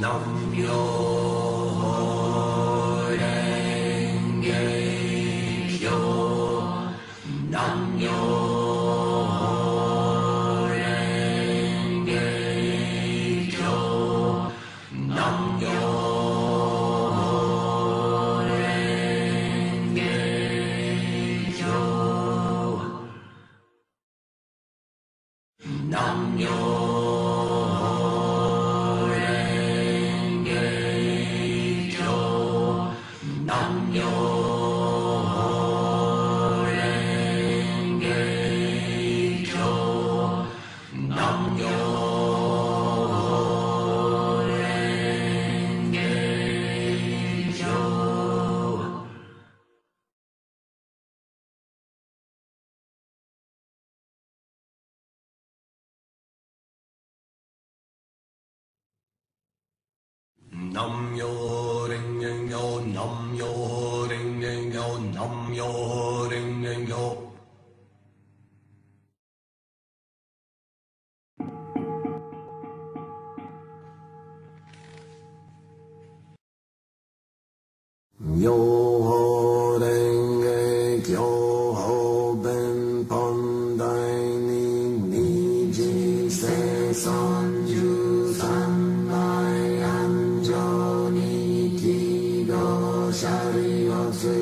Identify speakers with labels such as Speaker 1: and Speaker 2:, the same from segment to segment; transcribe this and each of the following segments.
Speaker 1: Nam Myoho. nam yo ring yo nam yo ring yo nam yo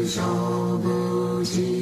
Speaker 1: 受不起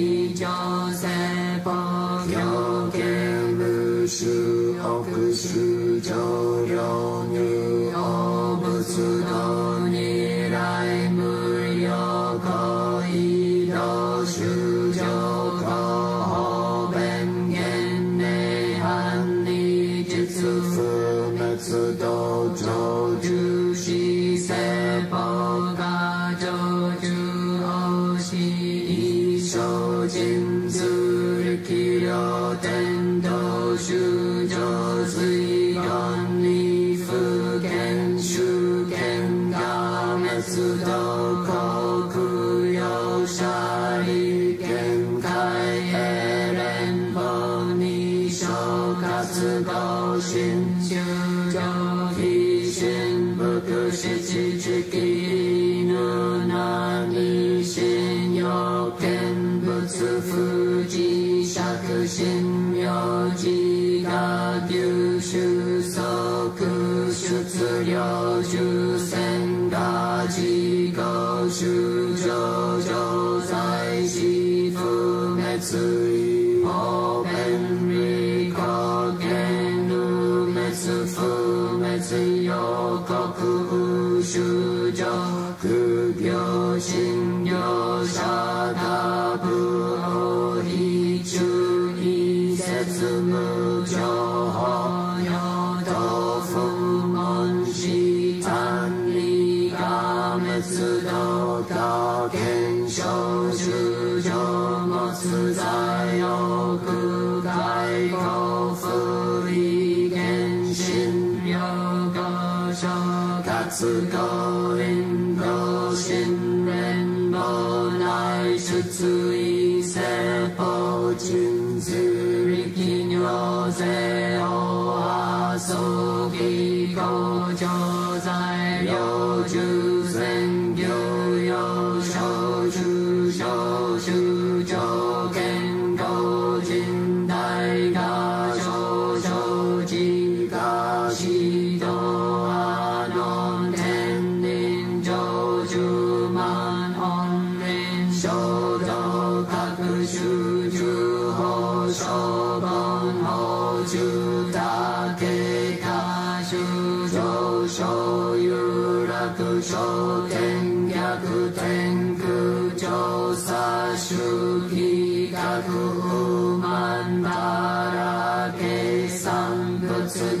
Speaker 1: to shu tsu yi se po chun tsu ri शुगी मन्दारा मरा सङ्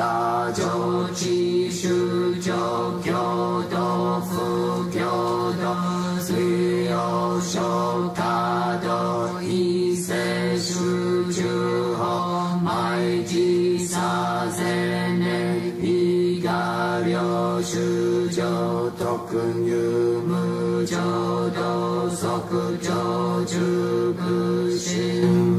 Speaker 1: 大乗地主教教徒不教徒水曜小他道一世主中法毎日させねいがりょ主上特入無常道即上中無心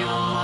Speaker 1: 안녕.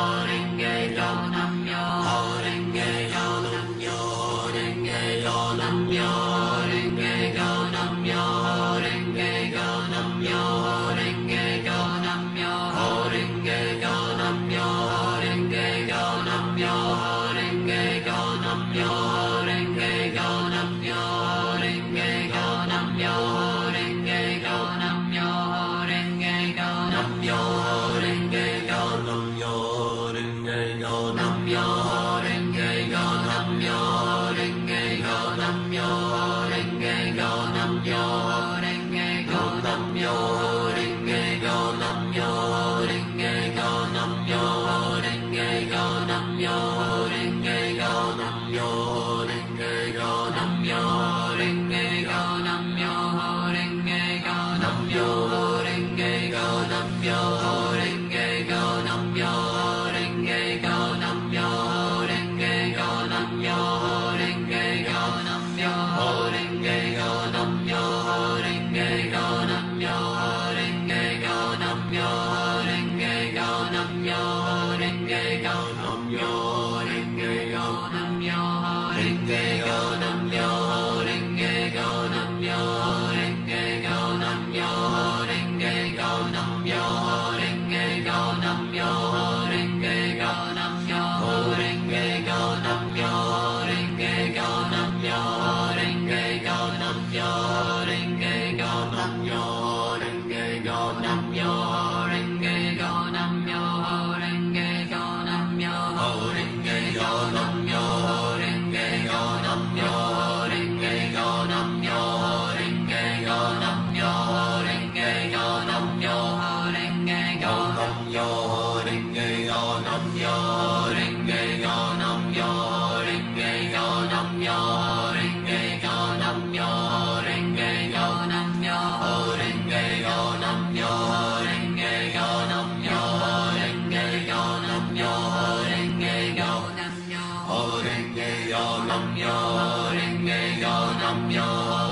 Speaker 2: Nam yo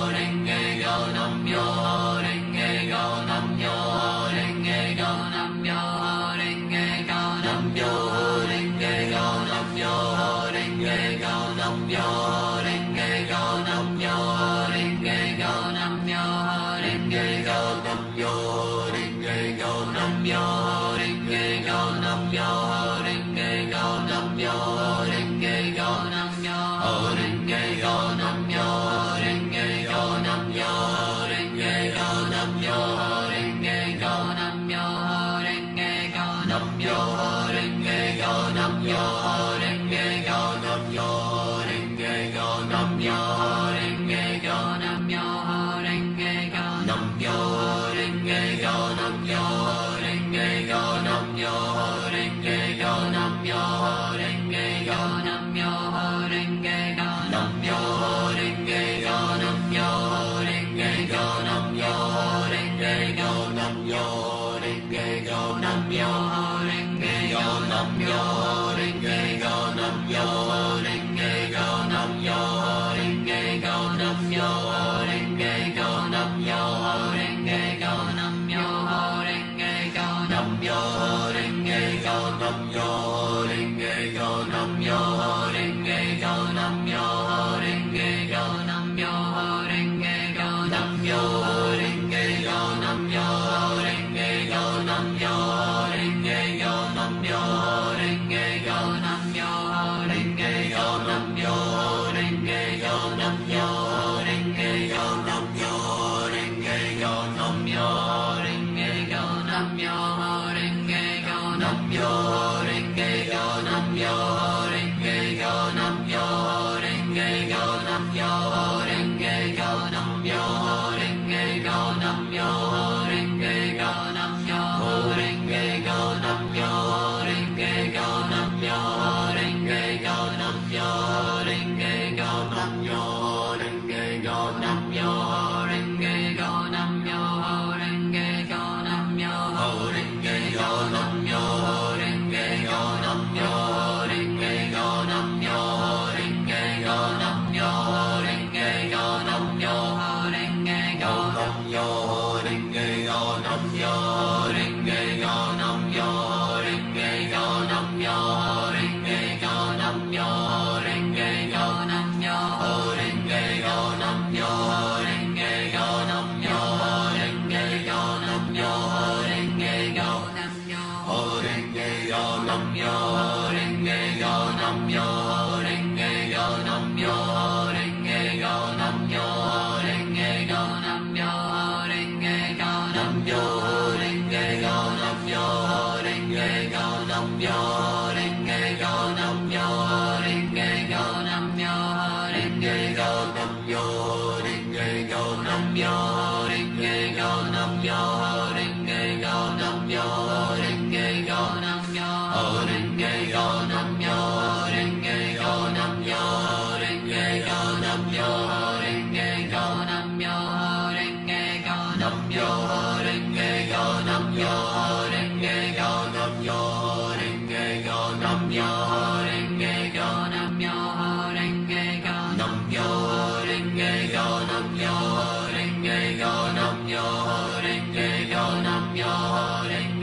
Speaker 2: cambio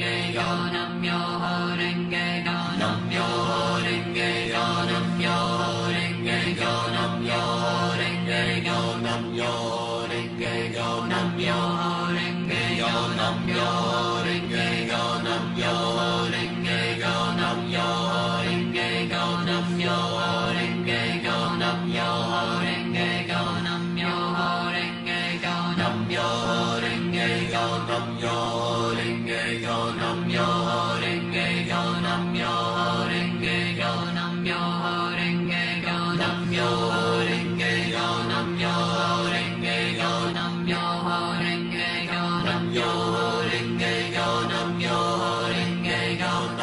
Speaker 2: नम्यो होरा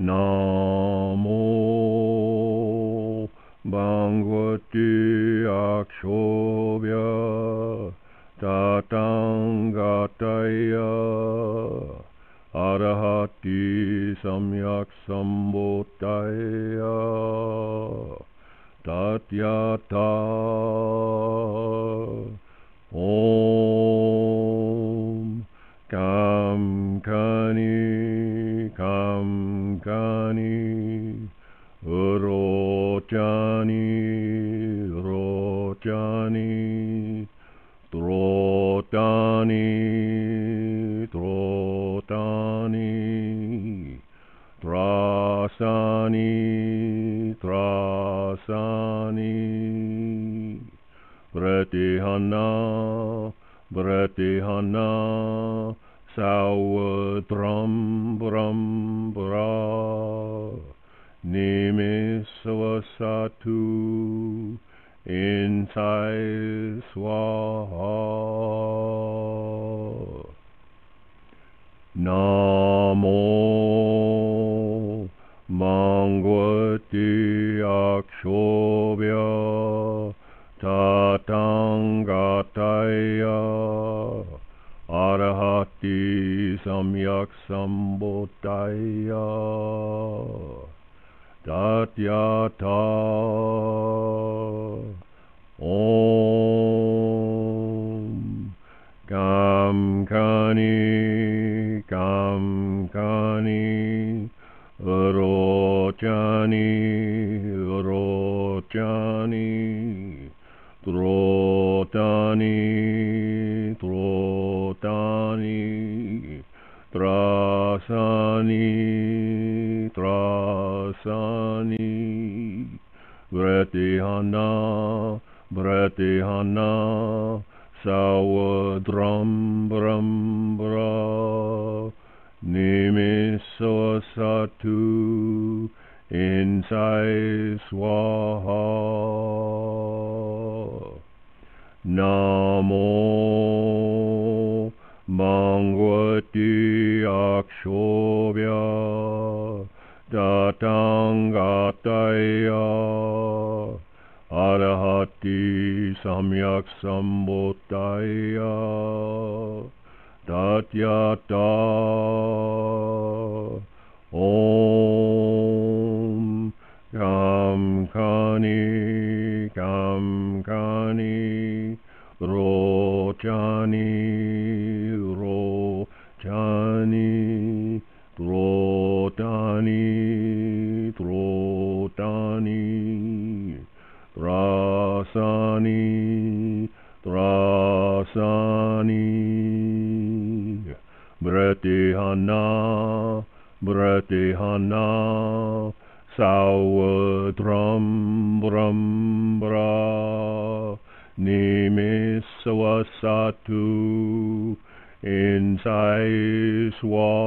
Speaker 3: Namo Bhagavate Akshobhya Tatangataya Arahati Samyak Sambodhaya Tatyata Om Kam Kani Kam Kani Rochani Rochani Trotani Trotani Trasani Trasani. Pratihana Pratihana Sawadram Bram Bra Nimisvasatu Inside Swaha Namo Mangvati Akshobhya Tatangataya Arahati Samyak Sambodhaya Tatyata Om Kam Kani Kam Kani Rochani Drotani, Drotani, Drotani, Drotani, Trasani, Trasani, Bretihana, Bretihana, Sawa Drum Bram Bra, Nimiso Satu, Insai Swaha. Namo Mangvati Akshobhya Datangataya Arahati Samyak Sambhutaya Tatyata Om Kam Kani Kam Kani Rochani Rochani Trotani Trotani Trasani Trasani Bretihana Bretihana Sawa Drum Bram Nimiswasatu Insai Swaha